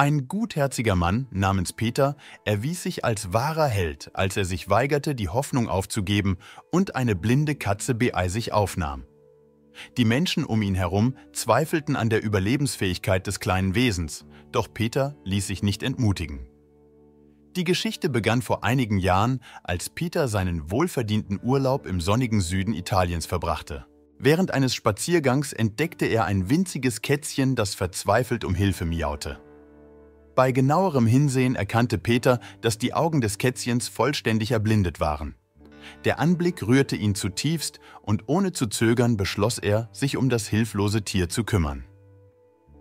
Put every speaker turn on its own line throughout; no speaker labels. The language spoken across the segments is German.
Ein gutherziger Mann namens Peter erwies sich als wahrer Held, als er sich weigerte, die Hoffnung aufzugeben und eine blinde Katze beeisig aufnahm. Die Menschen um ihn herum zweifelten an der Überlebensfähigkeit des kleinen Wesens, doch Peter ließ sich nicht entmutigen. Die Geschichte begann vor einigen Jahren, als Peter seinen wohlverdienten Urlaub im sonnigen Süden Italiens verbrachte. Während eines Spaziergangs entdeckte er ein winziges Kätzchen, das verzweifelt um Hilfe miaute. Bei genauerem Hinsehen erkannte Peter, dass die Augen des Kätzchens vollständig erblindet waren. Der Anblick rührte ihn zutiefst und ohne zu zögern beschloss er, sich um das hilflose Tier zu kümmern.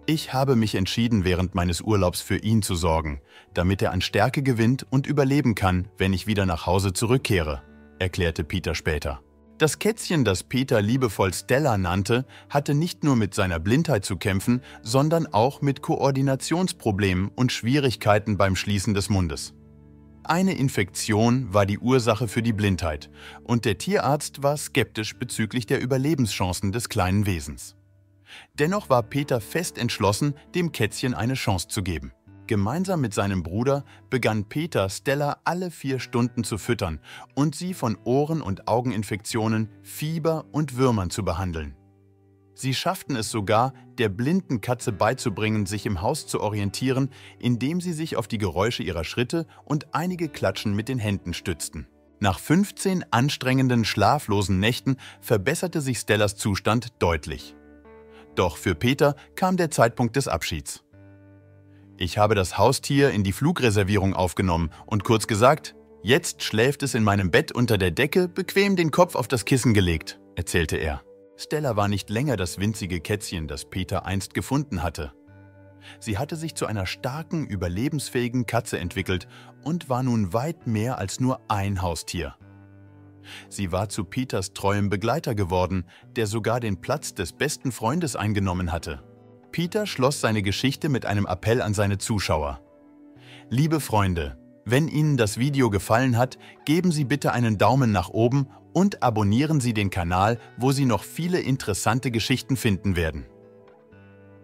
Ich habe mich entschieden, während meines Urlaubs für ihn zu sorgen, damit er an Stärke gewinnt und überleben kann, wenn ich wieder nach Hause zurückkehre, erklärte Peter später. Das Kätzchen, das Peter liebevoll Stella nannte, hatte nicht nur mit seiner Blindheit zu kämpfen, sondern auch mit Koordinationsproblemen und Schwierigkeiten beim Schließen des Mundes. Eine Infektion war die Ursache für die Blindheit und der Tierarzt war skeptisch bezüglich der Überlebenschancen des kleinen Wesens. Dennoch war Peter fest entschlossen, dem Kätzchen eine Chance zu geben. Gemeinsam mit seinem Bruder begann Peter Stella alle vier Stunden zu füttern und sie von Ohren- und Augeninfektionen, Fieber und Würmern zu behandeln. Sie schafften es sogar, der blinden Katze beizubringen, sich im Haus zu orientieren, indem sie sich auf die Geräusche ihrer Schritte und einige Klatschen mit den Händen stützten. Nach 15 anstrengenden, schlaflosen Nächten verbesserte sich Stellas Zustand deutlich. Doch für Peter kam der Zeitpunkt des Abschieds. Ich habe das Haustier in die Flugreservierung aufgenommen und kurz gesagt, jetzt schläft es in meinem Bett unter der Decke, bequem den Kopf auf das Kissen gelegt, erzählte er. Stella war nicht länger das winzige Kätzchen, das Peter einst gefunden hatte. Sie hatte sich zu einer starken, überlebensfähigen Katze entwickelt und war nun weit mehr als nur ein Haustier. Sie war zu Peters treuem Begleiter geworden, der sogar den Platz des besten Freundes eingenommen hatte. Peter schloss seine Geschichte mit einem Appell an seine Zuschauer. Liebe Freunde, wenn Ihnen das Video gefallen hat, geben Sie bitte einen Daumen nach oben und abonnieren Sie den Kanal, wo Sie noch viele interessante Geschichten finden werden.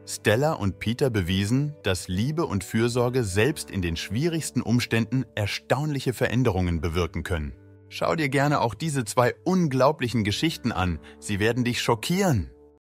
Stella und Peter bewiesen, dass Liebe und Fürsorge selbst in den schwierigsten Umständen erstaunliche Veränderungen bewirken können. Schau dir gerne auch diese zwei unglaublichen Geschichten an. Sie werden dich schockieren.